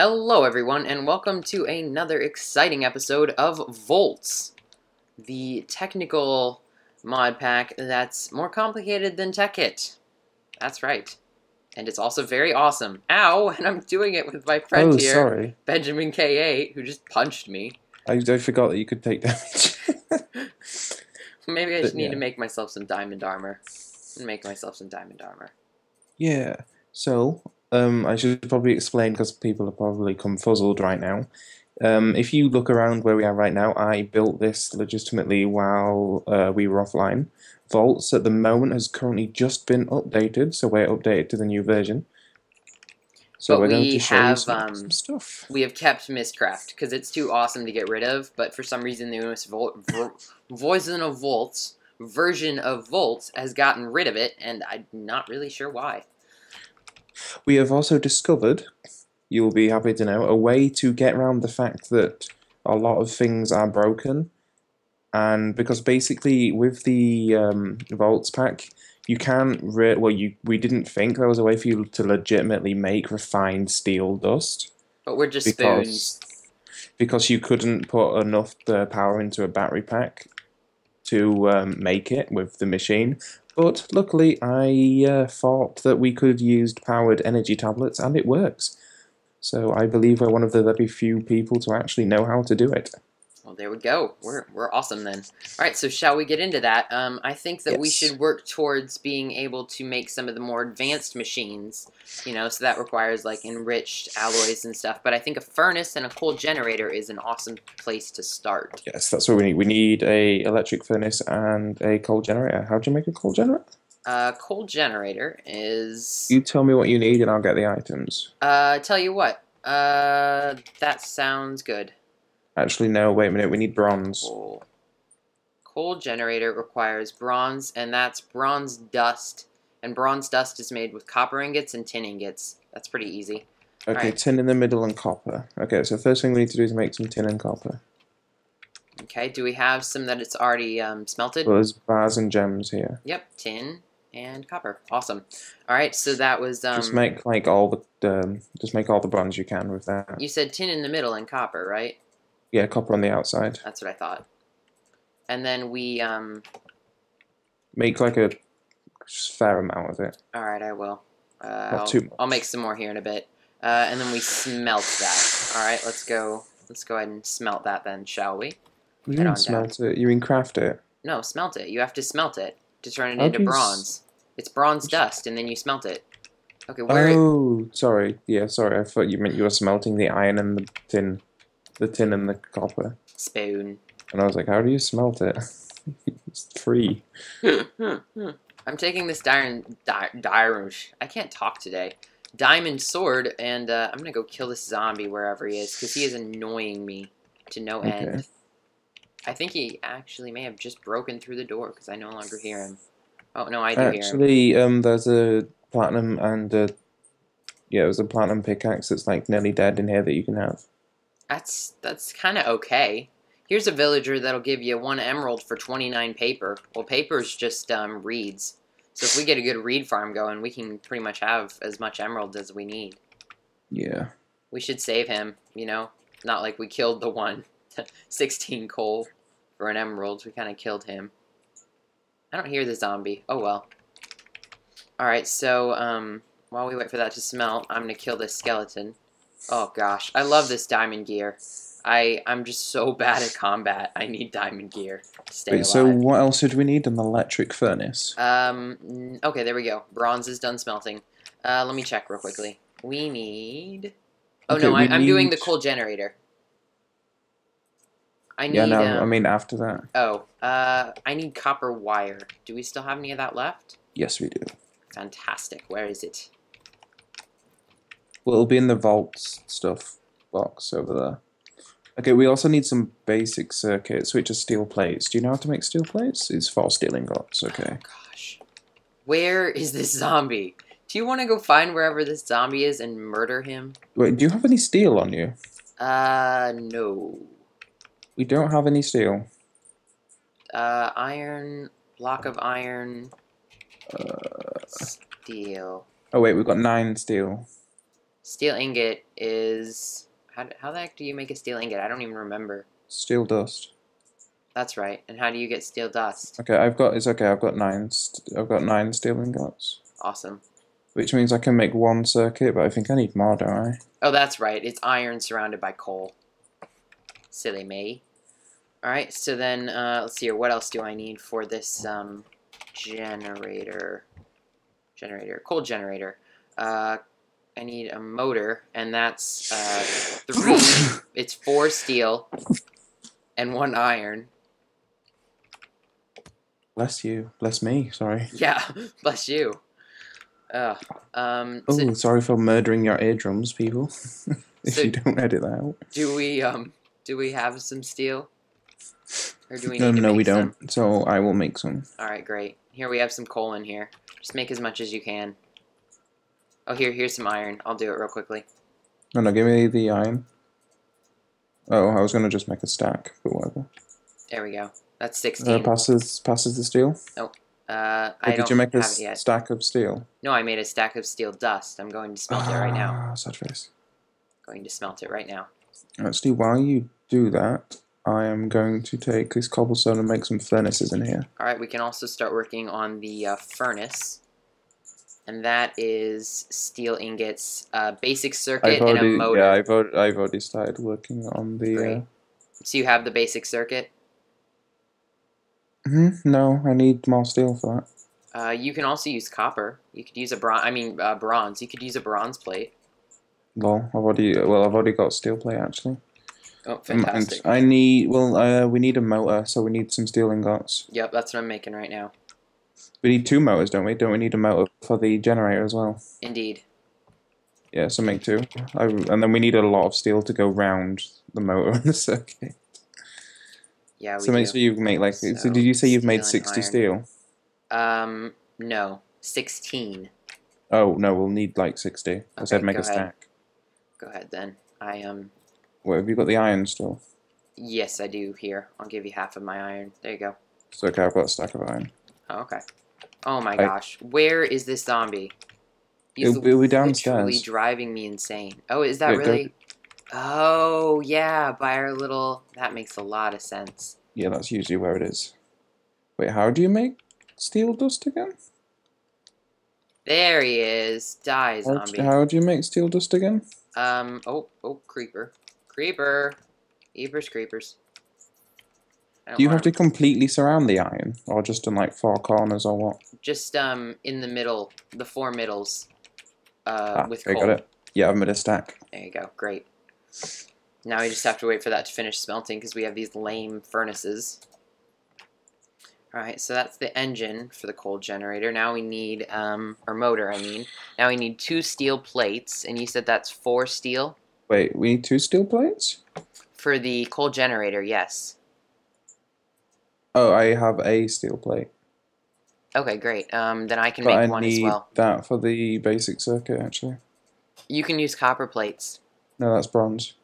Hello, everyone, and welcome to another exciting episode of Voltz, the technical mod pack that's more complicated than Tekkit. That's right. And it's also very awesome. Ow! And I'm doing it with my friend oh, here, sorry. Benjamin K8, who just punched me. I, I forgot that you could take damage. Maybe I just But, need to make myself some diamond armor. And make myself some diamond armor. yeah. So, um, I should probably explain because people are probably confuzzled right now. Um, if you look around where we are right now, I built this legitimately while uh, we were offline. Voltz at the moment has currently just been updated, so we're updated to the new version. So But we're going we to show you have, some, um, some stuff. We have kept Mystcraft because it's too awesome to get rid of, but for some reason the newest Vol- of Voltz version of Voltz has gotten rid of it, and I'm not really sure why. We have also discovered, you will be happy to know, a way to get around the fact that a lot of things are broken. And because basically with the um, Voltz pack, you can't re- well you we didn't think there was a way for you to legitimately make refined steel dust But we're just spoons. because because you couldn't put enough uh, power into a battery pack to um, make it with the machine. But luckily, I uh, thought that we could use powered energy tablets, and it works. So I believe we're one of the very few people to actually know how to do it. Well, there we go. We're we're awesome then. All right, so shall we get into that? Um, I think that we should work towards being able to make some of the more advanced machines. You know, so that requires like enriched alloys and stuff. But I think a furnace and a coal generator is an awesome place to start. Yes, that's what we need. We need a electric furnace and a coal generator. How do you make a coal generator? Uh, coal generator is. You tell me what you need, and I'll get the items. Uh, tell you what. Uh, that sounds good. Actually, no. Wait a minute. We need bronze. Coal. Coal generator requires bronze, and that's bronze dust. And bronze dust is made with copper ingots and tin ingots. That's pretty easy. Okay, Alright. tin in the middle and copper. Okay, so first thing we need to do is make some tin and copper. Okay, do we have some that it's already um, smelted? Well, there's bars and gems here. Yep, tin and copper. Awesome. All right, so that was um. just make like all the um, just make all the bronze you can with that. You said tin in the middle and copper, right? Yeah, copper on the outside. That's what I thought. And then we um. Make like a fair amount of it. All right, I will. Uh, Not I'll, too much. I'll make some more here in a bit. Uh, and then we smelt that. All right, let's go. Let's go ahead and smelt that then, shall we? You can smelt it. You mean craft it. No, smelt it. You have to smelt it to turn it How into do you s- bronze. It's bronze dust, and then you smelt it. Okay, where? Oh, sorry. Yeah, sorry. I thought you meant you were smelting the iron and the tin, the tin and the copper. Spoon. And I was like, how do you smelt it? it's free. I'm taking this diamond, di- diamond. I can't talk today. Diamond sword, and uh, I'm gonna go kill this zombie wherever he is, because he is annoying me to no Okay. end. I think he actually may have just broken through the door, because I no longer hear him. Oh no, I do hear him. Actually, um, there's a platinum and a yeah, there's a platinum pickaxe that's like nearly dead in here that you can have. That's that's kind of okay. Here's a villager that'll give you one emerald for 29 paper. Well, paper's just um, reeds. So if we get a good reed farm going, we can pretty much have as much emeralds as we need. Yeah. We should save him, you know? Not like we killed the one 16 coal for an emerald. We kind of killed him. I don't hear the zombie. Oh well. Alright, so, um, while we wait for that to smelt, I'm gonna kill this skeleton. Oh gosh, I love this diamond gear. I, I'm just so bad at combat. I need diamond gear to stay Wait, alive. so what else did we need? An electric furnace. Um, okay, there we go. Bronze is done smelting. Uh, let me check real quickly. We need... Oh Okay, no, I, we I'm doing the coal generator. I need, yeah, no, I um, mean after that. Oh, uh, I need copper wire. Do we still have any of that left? Yes, we do. Fantastic. Where is it? Well, it'll be in the vault stuff box over there. Okay, we also need some basic circuits, which are steel plates. Do you know how to make steel plates? It's for steel ingots. Okay. Gosh. Where is this zombie? Do you want to go find wherever this zombie is and murder him? Wait, do you have any steel on you? Uh, no. We don't have any steel. Uh, iron, block of iron, Uh, steel. oh wait, we've got nine steel. Steel ingot is how how the heck do you make a steel ingot? I don't even remember. Steel dust. That's right. And how do you get steel dust? Okay, I've got. It's okay. I've got nine. St- I've got nine steel ingots, Awesome. which means I can make one circuit. But I think I need more, don't I? Oh, that's right. It's iron surrounded by coal. Silly me. Alright, so then, uh, let's see here. What else do I need for this, um, generator? Generator. Coal generator. Uh, I need a motor, and that's, uh, three. it's four steel and one iron. Bless you. Bless me. Sorry. Yeah, bless you. Uh, um, so Oh, sorry for murdering your eardrums, people. if So- you don't edit that out. do we, um, do we have some steel? Or do we need No, no, we some? don't. So I will make some. Alright, great. Here we have some coal in here. Just make as much as you can. Oh, here, here's some iron. I'll do it real quickly. No, no, give me the iron. Oh, I was gonna just make a stack, but whatever. There we go. That's Uh, 16. passes passes the steel. Uh, I did don't you make a have s- it yet. stack of steel? No, I made a stack of steel dust. I'm going to smelt it right now. Ah, such face. Going to smelt it right now. Actually, while you do that, I am going to take this cobblestone and make some furnaces in here. Alright, we can also start working on the uh, furnace. And that is steel ingots, uh, basic circuit, I've and a motor. yeah, I've already, I've already started working on the. Great. Uh, So you have the basic circuit. mhm, no, I need more steel for that. Uh, you can also use copper. You could use a bronze. I mean, uh, bronze. You could use a bronze plate. Lol, I've already. Well, I've already got steel plate actually. Oh, Um, and fantastic. I need. Well, uh, we need a motor, so we need some steel ingots. Yep, that's what I'm making right now. We need two motors, don't we? Don't we need a motor for the generator as well? Indeed. Yeah, so make two. I, and then we need a lot of steel to go round the motor and the circuit. Yeah, we so make do. sure you make like. So, So, did you say you've made sixty iron. steel? Um, no, sixteen. Oh no, we'll need like sixty. I said Okay, make a ahead. stack. Go ahead then. I um, Wait, have you got the iron still? yes, I do. Here, I'll give you half of my iron. There you go. It's okay. I've got a stack of iron. Oh, okay. Oh my I- gosh, where is this zombie? He's It'll, it'll be literally downstairs. driving me insane. Oh, is that really? Oh yeah, by our little. That makes a lot of sense. Yeah, that's usually where it is. Wait, how do you make steel dust again? There he is. Die, How, zombie. how do you make steel dust again? Um. Oh. Oh. Creeper. Creeper. Creepers. Creepers. Don't you have to completely surround the iron, or just in like four corners, or what? just um in the middle, the four middles. Uh, Ah, with I got it. Yeah, I've made a stack. There you go. Great. Now we just have to wait for that to finish smelting because we have these lame furnaces. Alright, so that's the engine for the coal generator. Now we need, um, or motor, I mean. Now we need two steel plates, and you said that's four steel? Wait, we need two steel plates? For the coal generator, yes. Oh, I have a steel plate. Okay, great. Um, then I can But make I one as need well. that for the basic circuit, actually. You can use copper plates. No, that's bronze.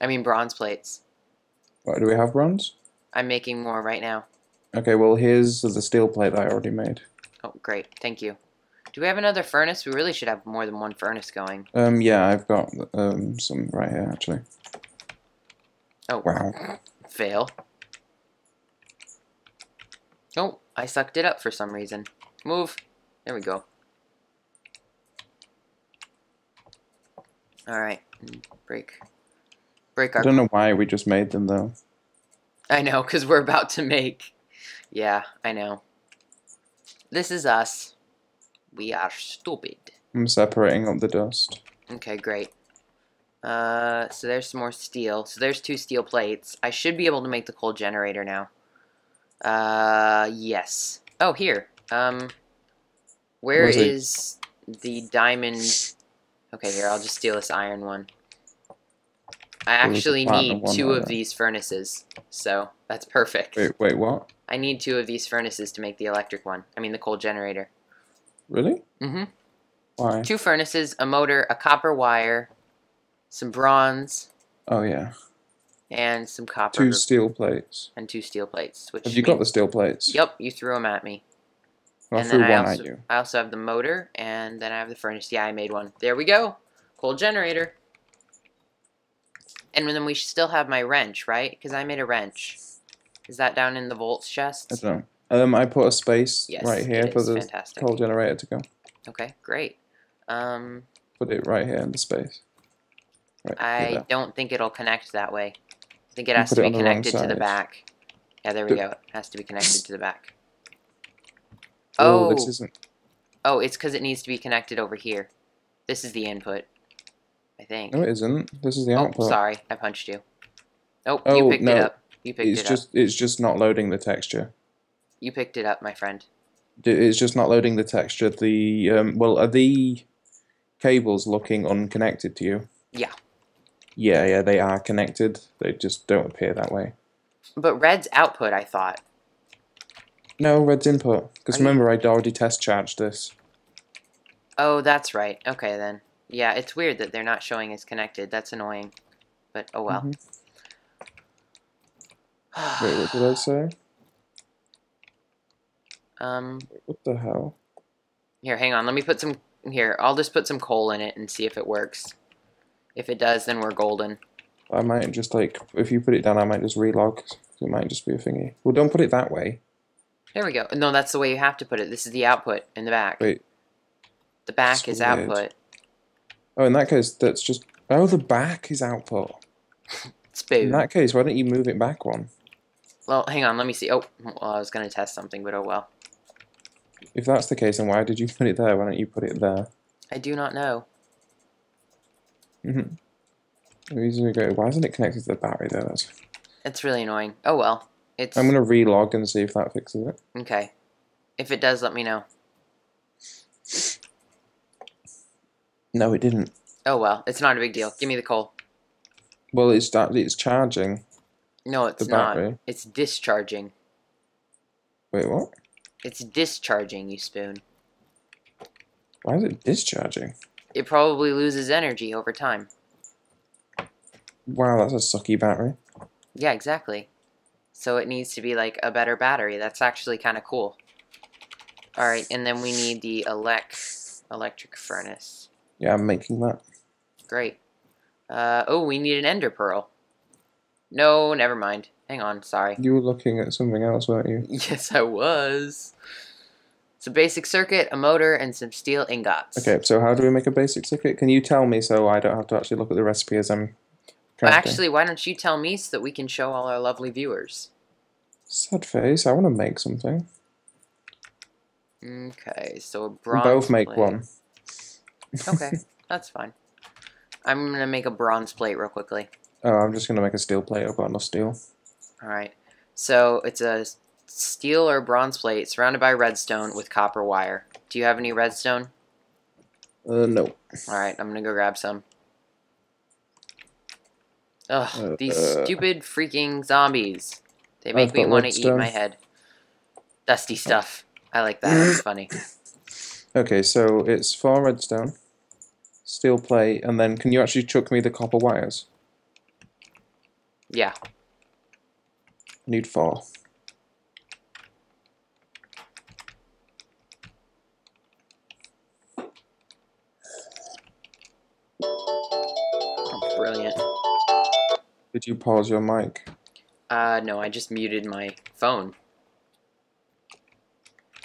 I mean bronze plates. What, do we have bronze? I'm making more right now. Okay, well, here's the steel plate that I already made. Oh, great. Thank you. Do we have another furnace? We really should have more than one furnace going. Um, yeah, I've got um some right here, actually. Oh, Wow. fail. Oh, I sucked it up for some reason. Move. There we go. Alright. Break. Break I don't know why we just made them, though. I know, because we're about to make... Yeah, I know. This is us. We are stupid. I'm separating up the dust. Okay, great. Uh, so there's some more steel. So there's two steel plates. I should be able to make the coal generator now. Uh, yes. Oh, here. Um, where it- is the diamond? Okay, here, I'll just steal this iron one. I There was a actually need two of these furnaces, so that's perfect. Wait, wait, what? I need two of these furnaces to make the electric one. I mean, the coal generator. Really? Mm-hmm. Why? Two furnaces, a motor, a copper wire, some bronze, Oh, yeah. And some copper Two steel plates. and two steel plates. Which Have you got the steel plates? Yep, you threw them at me. I and threw then one I at also, you. I also have the motor, and then I have the furnace. Yeah, I made one. There we go. Coal generator. And then we still have my wrench, right? Because I made a wrench. Is that down in the Voltz chest? I don't know. Um, I put a space Yes, right here for the Fantastic. coal generator to go. Okay, great. Um, Put it right here in the space. Right. I don't think it'll connect that way. I think it has to be on the connected to the back. Yeah, there we go. It has to be connected to the back. Oh, Oh, this isn't. oh, it's because it needs to be connected over here. This is the input. I think. No, it isn't. This is the oh, output. sorry, I punched you. Nope, you Oh, picked it up. You picked It's it just up. it's just not loading the texture. You picked it up, my friend. It's just not loading the texture. The um, well, are the cables looking unconnected to you? Yeah. Yeah, yeah, they are connected. They just don't appear that way. But red's output, I thought. No, red's input. Because remember, I'd already test charged this. Oh, that's right. Okay, then. Yeah, it's weird that they're not showing as connected. That's annoying. But, oh well. Mhm. Wait, what did I say? um, What the hell? here, hang on. Let me put some... Here, I'll just put some coal in it and see if it works. If it does, then we're golden. I might just like if you put it down, I might just relog. It might just be a thingy. Well, don't put it that way. There we go. No, that's the way you have to put it. This is the output in the back. Wait. The back That's is weird. output. Oh, in that case, that's just. Oh, the back is output. Spoon. In that case, why don't you move it back one? Well, hang on. Let me see. Oh, well, I was going to test something, but oh well. If that's the case, then why did you put it there? Why don't you put it there? I do not know. Mm-hmm. Why isn't it connected to the battery though? That's... It's really annoying. Oh well. It's... I'm gonna relog and see if that fixes it. Okay. If it does, let me know. No, it didn't. Oh well. It's not a big deal. Give me the coal. Well, it's that it's charging. No, it's The not. battery? It's discharging. Wait, what? It's discharging, you spoon. Why is it discharging? It probably loses energy over time. Wow, that's a sucky battery. Yeah, exactly. So it needs to be like a better battery. That's actually kind of cool. Alright, and then we need the elec electric furnace. Yeah, I'm making that. Great. Uh, oh, we need an ender pearl. No, never mind. Hang on, sorry. You were looking at something else, weren't you? Yes, I was. It's a basic circuit, a motor, and some steel ingots. Okay, so how do we make a basic circuit? Can you tell me so I don't have to actually look at the recipe as I'm Well, actually, why don't you tell me so that we can show all our lovely viewers? Sad face, I want to make something. Okay, so a We bronze. both make plate. one. Okay, that's fine. I'm gonna make a bronze plate real quickly. Oh, I'm just going to make a steel plate. I've got enough steel. Alright, so it's a steel or bronze plate surrounded by redstone with copper wire. Do you have any redstone? Uh, no. Alright, I'm gonna go grab some. Ugh, Uh, these uh, stupid freaking zombies. They make me want to eat my head. Dusty stuff. I like that. It's funny. Okay, so it's four redstone, steel plate, and then can you actually chuck me the copper wires? Yeah. I need four. Brilliant. Did you pause your mic? Uh, no, I just muted my phone.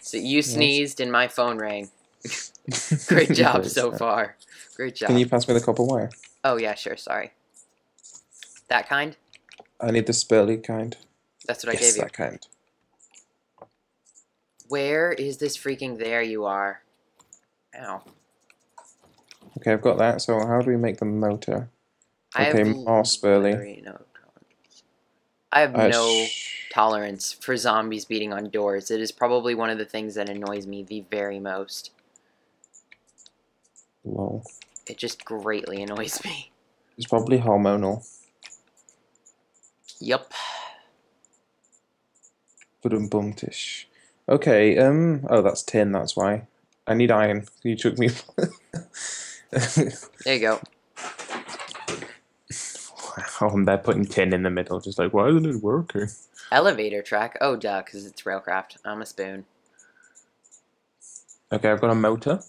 So you sneezed and my phone rang. Great job so far. Great job. Can you pass me the copper wire? Oh, yeah, sure, sorry. That kind? I need the spurly kind. That's what I gave you. that kind. Where is this freaking there you are? Ow. Okay, I've got that. So how do we make the motor? I Okay, have more spurly. no tolerance. I have Uh, no tolerance for zombies beating on doors. It is probably one of the things that annoys me the very most. Lol. It just greatly annoys me. It's probably hormonal. Yup. Bumtish. Okay, um oh that's tin, that's why. I need iron. You took me There you go. And they're putting tin in the middle, just like, why isn't it working? Elevator track. Oh, duh, because it's Railcraft. I'm a spoon. Okay, I've got a motor.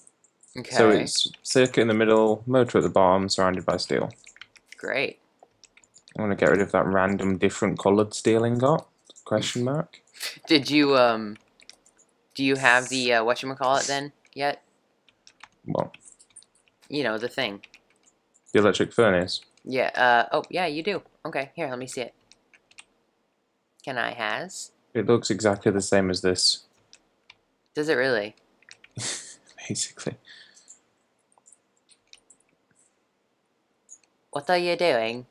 Okay. So it's circuit in the middle, motor at the bottom, surrounded by steel. great. I want to get rid of that random different coloured steel ingot. Question mark. Did you um? Do you have the uh, what you call it then yet? Well, You know the thing. the electric furnace. Yeah. Uh. Oh yeah, you do. Okay. Here, let me see it. Can I has? It looks exactly the same as this, Does it really? basically. What are you doing?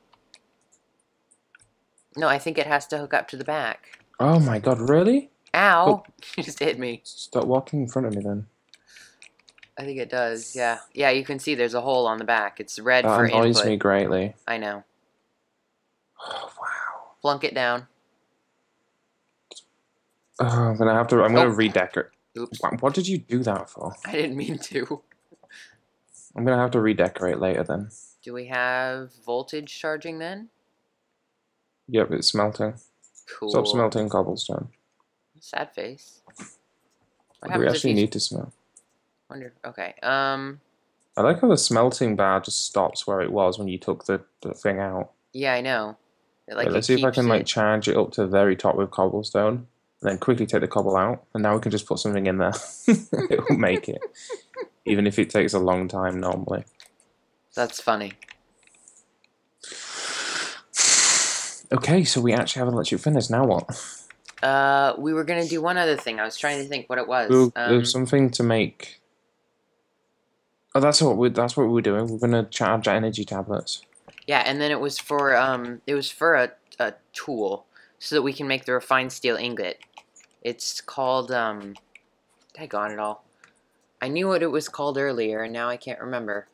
No, I think it has to hook up to the back. Oh my god, really? Ow! You just hit me. Stop walking in front of me then. I think it does. Yeah. Yeah. You can see there's a hole on the back. It's red That for annoys input. me greatly. I know. Oh, wow. Plunk it down. Oh, I'm gonna have to. I'm gonna Oh. redecorate. Oops. What, did you do that for? I didn't mean to. I'm gonna have to redecorate later then. Do we have voltage charging then? Yep, it's smelting. Cool. Stop smelting cobblestone. Sad face. What we actually need to smelt? Wonder? Okay. Um. I like how the smelting bar just stops where it was when you took the, the thing out. Yeah, I know. It, like Wait, let's see if I can like charge it up to the very top with cobblestone, and then quickly take the cobble out, and now we can just put something in there. it will make it, even if it takes a long time normally. That's funny. Okay, so we actually have an electric furnace. Now what? Uh, we were gonna do one other thing. I was trying to think what it was. Um, there's something to make. Oh, that's what we. That's what we're doing. We're gonna charge our energy tablets. yeah, and then it was for um, it was for a a tool so that we can make the refined steel ingot. It's called um, daggone it all. I knew what it was called earlier, and now I can't remember.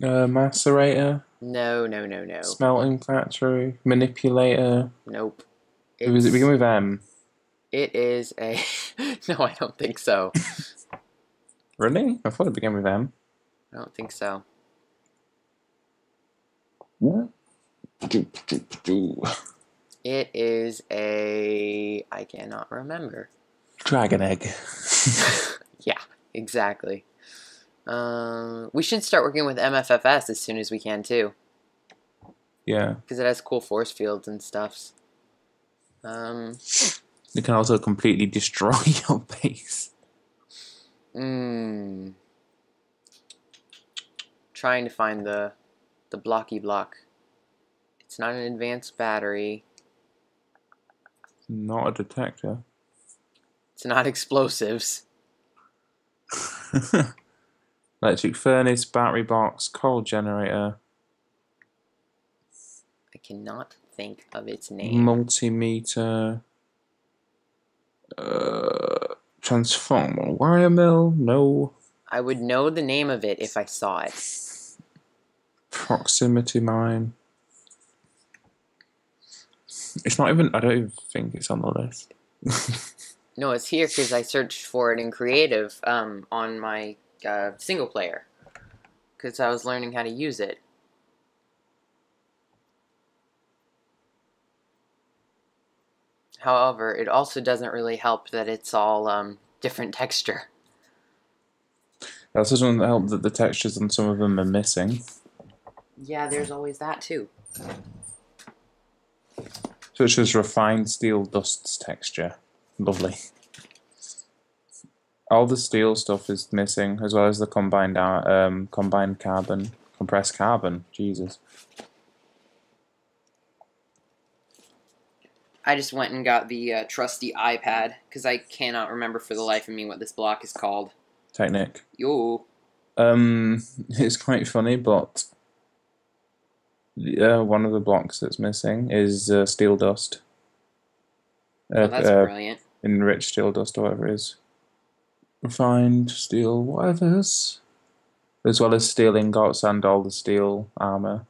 Uh, macerator, No, no, no, no, smelting factory, manipulator. nope. It was it begin with M? It is a. no, I don't think so. Really? I thought it began with M. I don't think so. What? It is a. I cannot remember. Dragon egg. yeah, exactly. Um, we should start working with MFFS as soon as we can too, yeah. because it has cool force fields and stuffs. Um, It can also completely destroy your base. Mm, trying to find the the blocky block. It's not an advanced battery. Not a detector. It's not explosives. Electric furnace, battery box, coal generator, I cannot think of its name. multimeter, uh, transformer, wire mill, no, I would know the name of it if I saw it. proximity mine. It's not even, I don't even think it's on the list. No, it's here because I searched for it in creative um, on my uh, single player because I was learning how to use it. However, it also doesn't really help that it's all um, different texture. That also doesn't help that the textures on some of them are missing. Yeah, there's always that too. Such as refined steel dust's texture. Lovely. All the steel stuff is missing, as well as the combined um, combined carbon, compressed carbon. Jesus. I just went and got the uh, trusty iPad because I cannot remember for the life of me what this block is called. Technic. Yo, Um, it's quite funny, but the, uh, one of the blocks that's missing is uh, steel dust. Uh, oh, that's uh, brilliant. enriched steel dust, or whatever it is. Refined steel, whatever's. As well as steel ingots and all the steel armor.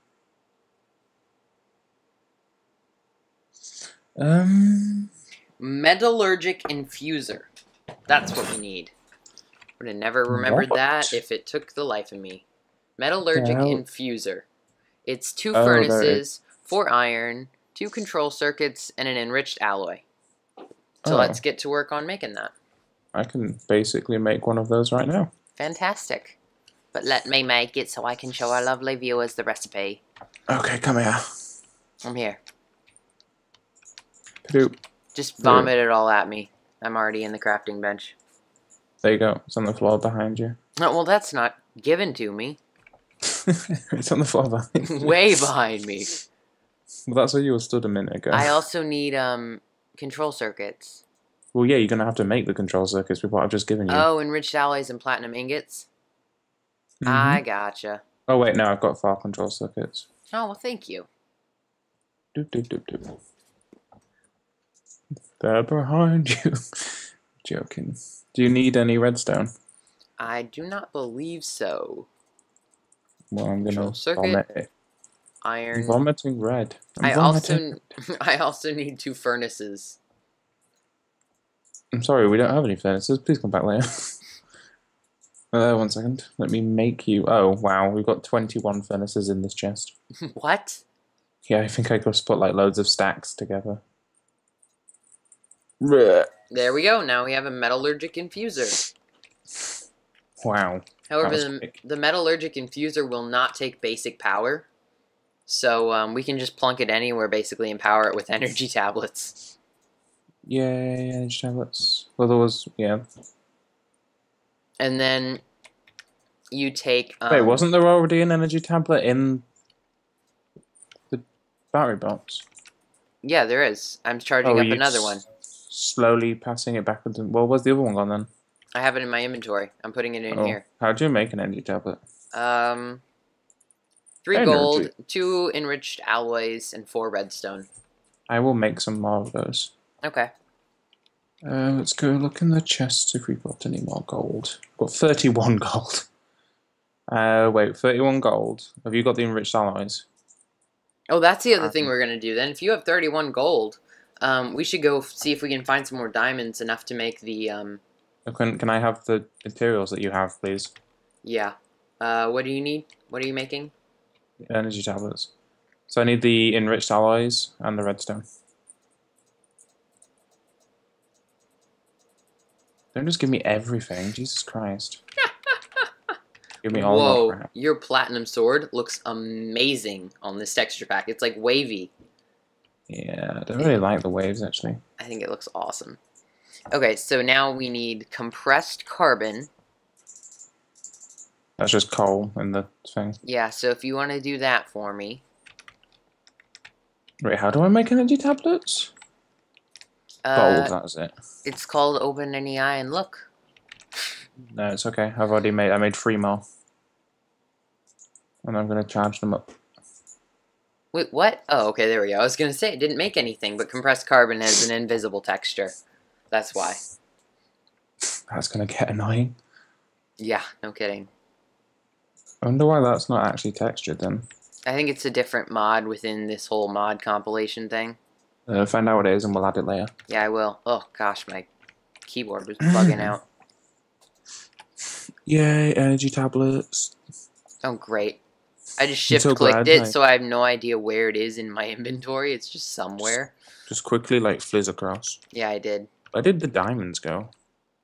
Um, Metallurgic infuser. That's what we need. Would have never remembered that if it took the life of me. Metallurgic infuser. It's two Oh, furnaces, four iron, two control circuits, and an enriched alloy. So Oh. let's get to work on making that. I can basically make one of those right now. Fantastic. But let me make it so I can show our lovely viewers the recipe. Okay, come here. I'm here. Padoop. Just vomit it all at me. I'm already in the crafting bench. There you go. It's on the floor behind you. Oh, well, that's not given to me. it's on the floor behind you. Way behind me. Well, that's where you were stood a minute ago. I also need um control circuits. Well, yeah, you're going to have to make the control circuits with what I've just given you. Oh, enriched alloys and platinum ingots. Mhm. I gotcha. Oh, wait, no, I've got far control circuits. Oh well, thank you. Doop, doop, doop, doop. They're behind you. Joking. Do you need any redstone? I do not believe so. Well, I'm gonna vomit it. I'm Iron. vomiting red. I'm I vomiting. also I also need two furnaces. I'm sorry, we don't have any furnaces. Please come back later. uh, one second. Let me make you. Oh, wow. We've got 21 furnaces in this chest. what? Yeah, I think I could put like loads of stacks together. There we go. Now we have a metallurgic infuser. Wow. However, the, quick. the metallurgic infuser will not take basic power. So um, we can just plunk it anywhere basically and power it with energy tablets. Yay, energy tablets. Well, there was. Yeah. And then you take. Um, Wait, wasn't there already an energy tablet in the battery box? Yeah, there is. I'm charging Oh, up another one. Slowly passing it backwards. And, well, where's the other one gone then? I have it in my inventory. I'm putting it in Oh, here. How'd you make an energy tablet? Um, three Energy. gold, two enriched alloys, and four redstone. I will make some more of those. Okay. Uh, let's go look in the chests if we've got any more gold. We've Got 31 gold. Uh, wait, 31 gold. Have you got the enriched alloys? Oh, that's the other thing Um, we're gonna do then. If you have 31 gold, um, we should go see if we can find some more diamonds enough to make the um. Uh, Can, can I have the materials that you have, please? Yeah. Uh, what do you need? What are you making? Energy tablets. So I need the enriched alloys and the redstone. Don't just give me everything. Jesus Christ. give me all Whoa, your platinum sword looks amazing on this texture pack. It's like wavy. Yeah, I don't really like the waves actually. I think it looks awesome. Okay, so now we need compressed carbon. That's just coal in the thing. Yeah, so if you want to do that for me. Wait, how do I make energy tablets? Uh, Gold, that's it. It's called Open Any Eye and Look. No, it's okay. I've already made. I made three more, and I'm gonna charge them up. Wait, what? Oh, okay, there we go. I was gonna say it didn't make anything, but compressed carbon has an invisible texture. That's why. That's gonna get annoying. Yeah, no kidding. I wonder why that's not actually textured then. I think it's a different mod within this whole mod compilation thing. Uh, find out what it is, and we'll add it later. Yeah, I will. Oh gosh, my keyboard was bugging out. Yay, energy tablets. Oh great. I just so shift clicked glad, it, like- so I have no idea where it is in my inventory. It's just somewhere. Just quickly, like, fliz across. Yeah, I did. Where did the diamonds go?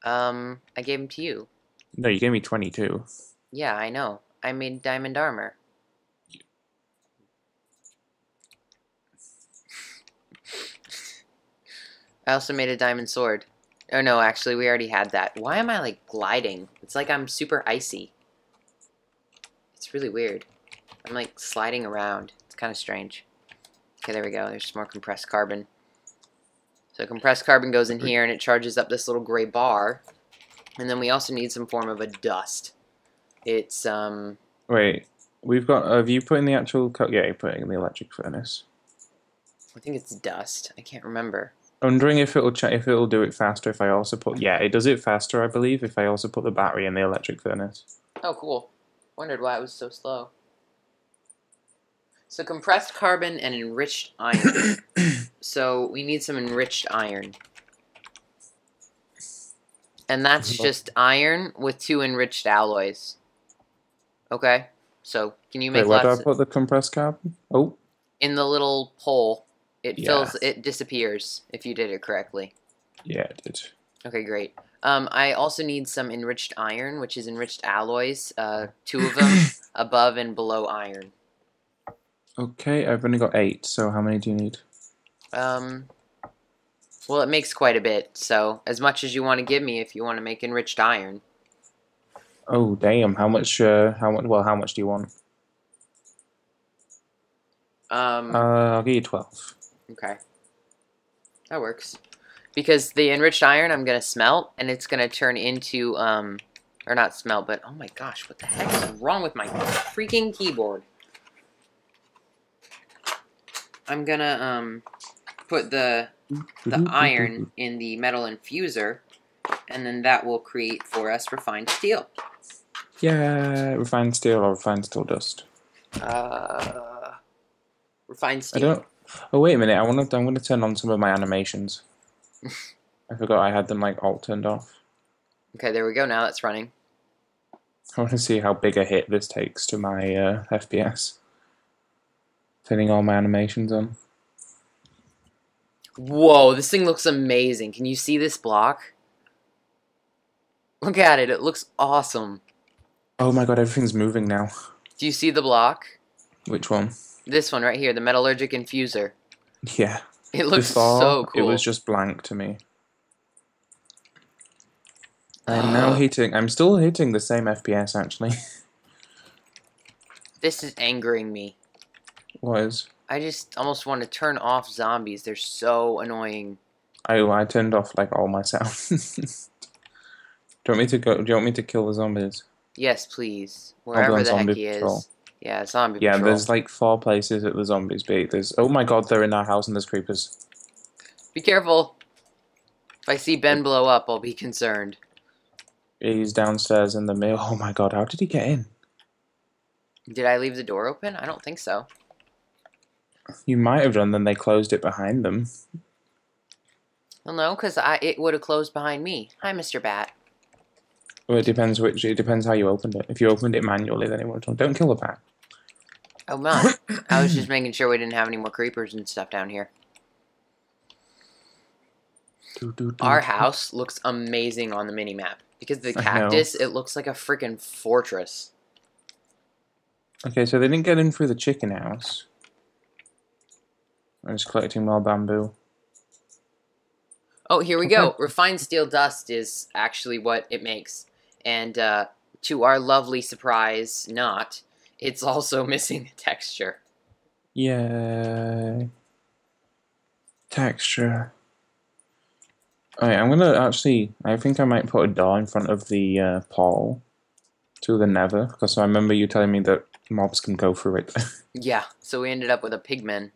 Um, I gave them to you. No, you gave me 22. Yeah, I know. I made diamond armor. I also made a diamond sword. Oh no, actually, we already had that. Why am I like gliding? It's like I'm super icy. It's really weird. I'm like sliding around. It's kind of strange. Okay, there we go. There's some more compressed carbon. So compressed carbon goes in here and it charges up this little gray bar. And then we also need some form of a dust. It's, um, Wait, we've got. Have you put in the actual. Yeah, you put it in the electric furnace. I think it's dust. I can't remember. Wondering if it'll ch- if it'll do it faster if I also put. Yeah, it does it faster, I believe, if I also put the battery in the electric furnace. Oh, cool. Wondered why it was so slow. So compressed carbon and enriched iron. so we need some enriched iron. And that's Mhm. just iron with two enriched alloys. Okay? So can you make Wait, where do I put the compressed carbon? Oh, in the little hole? It Yeah. fills it disappears if you did it correctly. yeah, it did. Okay, great. Um, I also need some enriched iron, which is enriched alloys. Uh, two of them above and below iron. Okay, I've only got eight, so how many do you need? Um, well, it makes quite a bit, so as much as you want to give me if you want to make enriched iron. Oh, damn, how much, uh, how much, well, how much do you want? Um, Uh, I'll give you 12. okay. That works. Because the enriched iron I'm going to smelt, and it's going to turn into, um, or not smelt, but, oh my gosh, what the heck is wrong with my freaking keyboard? I'm gonna, um, put the the iron in the metal infuser, and then that will create for us refined steel. Yeah, refined steel or refined steel dust. Uh, refined steel. I don't. Oh wait a minute! I want to. I'm going to turn on some of my animations. I forgot I had them like all turned off. Okay, there we go. Now that's running. I want to see how big a hit this takes to my uh, FPS. Turning all my animations on. Whoa, this thing looks amazing. Can you see this block? Look at it. It looks awesome. Oh my god! Everything's moving now. Do you see the block? Which one? This one right here, the metallurgic infuser. Yeah. It looks Before, so cool. It was just blank to me. I'm now Ugh. hitting. I'm still hitting the same FPS actually. This is angering me. Was I just almost want to turn off zombies. They're so annoying. I? I turned off like all my sounds. do you want me to go? Do you want me to kill the zombies? Yes, please. Wherever the heck he patrol. is. Yeah, zombie Yeah, patrol. there's like four places that the zombies be. There's oh my god, they're in our house and there's creepers. Be careful. If I see Ben blow up, I'll be concerned. He's downstairs in the mail. Oh my god, how did he get in? Did I leave the door open? I don't think so. You might have done. Then they closed it behind them. Well, no, because I it would have closed behind me. Hi, Mr. Bat. Well, it depends which. It depends how you opened it. If you opened it manually, then it would have. Don't kill the bat. Oh, my. I was just making sure we didn't have any more creepers and stuff down here. Do, do, do, Our do. house looks amazing on the mini-map. Because the cactus, it looks like a freaking fortress. Okay, so they didn't get in through the chicken house. I'm just collecting more bamboo. Oh, here we Okay. go. Refined steel dust is actually what it makes. And uh, to our lovely surprise, not, it's also missing the texture. Yay. Texture. Alright, I'm gonna actually. I think I might put a door in front of the uh, portal to the nether, because I remember you telling me that mobs can go through it. Yeah, so we ended up with a pigman.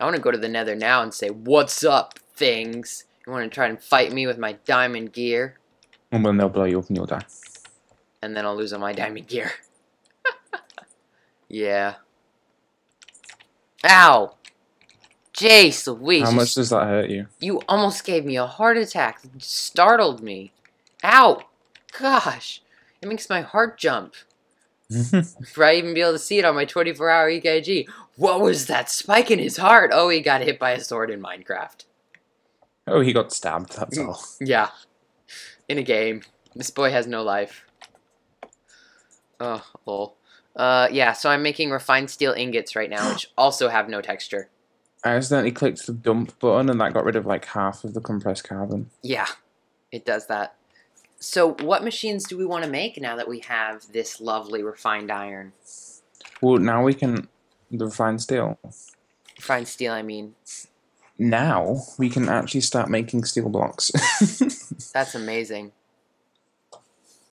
I want to go to the nether now and say, What's up, things? You want to try and fight me with my diamond gear? and then they'll blow you up and you'll die. And then I'll lose all my diamond gear. yeah. Ow! Jace Louise, How much does that hurt you? You almost gave me a heart attack. It startled me. Ow! Gosh. It makes my heart jump. For I even be able to see it on my 24 hour EKG. What was that spike in his heart? Oh, he got hit by a sword in Minecraft. oh, he got stabbed, that's Mm. all. Yeah. In a game. This boy has no life. Oh, lol. Uh, yeah, so I'm making refined steel ingots right now, which also have no texture. I accidentally clicked the dump button and that got rid of like half of the compressed carbon. Yeah, it does that. So, what machines do we want to make now that we have this lovely refined iron? Well, now we can. The refined steel. Refined steel, I mean. Now we can actually start making steel blocks. That's amazing.